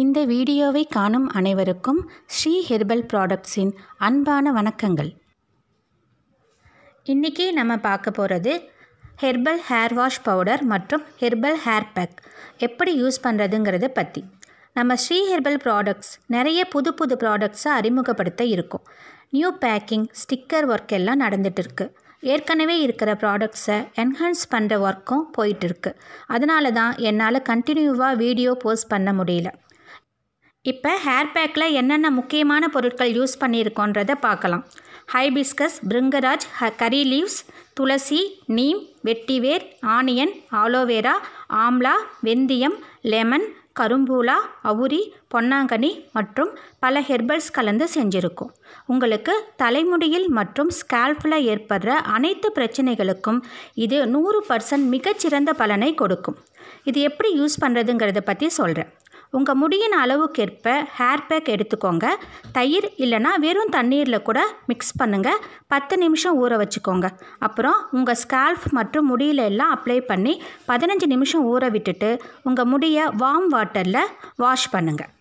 இந்த வீடியோவை காணும் அனைவருக்கும் ஸ்ரீ ஹெர்பல் ப்ராடக்ட்ஸின் அன்பான வணக்கங்கள். இன்றைக்கி நம்ம பார்க்க போகிறது ஹெர்பல் ஹேர் வாஷ் பவுடர் மற்றும் ஹெர்பல் ஹேர் பேக். எப்படி யூஸ் பண்ணுறதுங்கிறத பற்றி நம்ம ஸ்ரீ ஹெர்பல் ப்ராடக்ட்ஸ் நிறைய புது புது ப்ராடக்ட்ஸை அறிமுகப்படுத்த இருக்கும். நியூ பேக்கிங் ஸ்டிக்கர் ஒர்க் எல்லாம் நடந்துகிட்ருக்கு ஏற்கனவே இருக்கிற ப்ராடக்ட்ஸை என்ஹான்ஸ் பண்ணுற ஒர்க்கும் போயிட்டுருக்கு அதனால தான் என்னால் கண்டினியூவாக வீடியோ போஸ்ட் பண்ண முடியல. இப்போ ஹேர் பேக்கில் என்னென்ன முக்கியமான பொருட்கள் யூஸ் பண்ணியிருக்கோன்றதை பார்க்கலாம். ஹைபிஸ்கஸ் பிருங்கராஜ் ஹ கரி லீவ்ஸ் துளசி நீம் வெட்டிவேர் ஆனியன் ஆலோவேரா ஆம்லா வெந்தயம் லெமன் கரும்பூலா அவுரி பொன்னாங்கனி மற்றும் பல ஹெர்பல்ஸ் கலந்து செஞ்சுருக்கோம். உங்களுக்கு தலைமுடியில் மற்றும் ஸ்கேல்ஃபில் ஏற்படுற அனைத்து பிரச்சனைகளுக்கும் இது நூறு பர்சன்ட் மிகச்சிறந்த பலனை கொடுக்கும். இது எப்படி யூஸ் பண்ணுறதுங்கிறத பற்றி சொல்கிறேன் உங்கள் முடியின் அளவுக்கேற்ப ஹேர் பேக் எடுத்துக்கோங்க. தயிர் இல்லைனா வெறும் தண்ணீரில் கூட மிக்ஸ் பண்ணுங்கள் பத்து நிமிஷம் ஊற வச்சுக்கோங்க. அப்புறம் உங்கள் ஸ்கால்ஃப் மற்றும் முடியில எல்லாம் அப்ளை பண்ணி பதினஞ்சு நிமிஷம் ஊற விட்டுட்டு உங்கள் முடியை வார்ம் வாட்டரில் வாஷ் பண்ணுங்கள்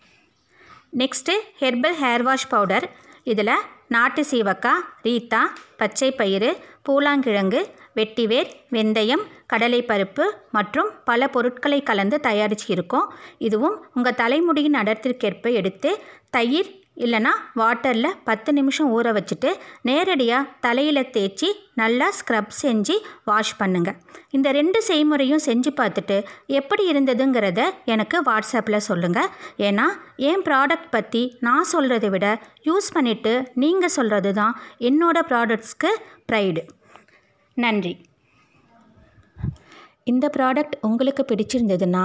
next herbal hair wash powder இதில் நாட்டு சீவக்காய் ரீத்தா பச்சை பயிறு பூலாங்கிழங்கு வெட்டிவேர் வெந்தயம் கடலைப்பருப்பு மற்றும் பல பொருட்களை கலந்து தயாரித்து இருக்கோம் இதுவும் உங்கள் தலைமுடியின் அடர்த்திற்கேற்ப எடுத்து தயிர் இல்லைனா வாட்டரில் பத்து நிமிஷம் ஊற வச்சுட்டு நேரடியாக தலையில் தேய்ச்சி நல்லா ஸ்க்ரப் செஞ்சு வாஷ் பண்ணுங்கள் இந்த ரெண்டு செய்முறையும் செஞ்சு பார்த்துட்டு எப்படி இருந்ததுங்கிறத எனக்கு வாட்ஸ்அப்பில் சொல்லுங்கள் ஏன்னா என் ப்ராடக்ட் பற்றி நான் சொல்கிறத விட யூஸ் பண்ணிவிட்டு நீங்கள் சொல்கிறது தான் என்னோடய ப்ராடக்ட்ஸ்க்கு ப்ரைடு நன்றி. இந்த ப்ராடக்ட் உங்களுக்கு பிடிச்சிருந்ததுன்னா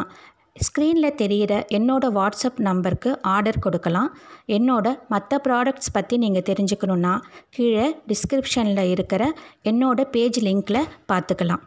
ஸ்க்ரீனில் தெரிகிற என்னோடய வாட்ஸ்அப் நம்பருக்கு ஆர்டர் கொடுக்கலாம். என்னோட மற்ற ப்ராடக்ட்ஸ் பற்றி நீங்கள் தெரிஞ்சுக்கணுன்னா கீழே டிஸ்கிரிப்ஷனில் இருக்கிற என்னோட பேஜ் லிங்க்கில் பார்த்துக்கலாம்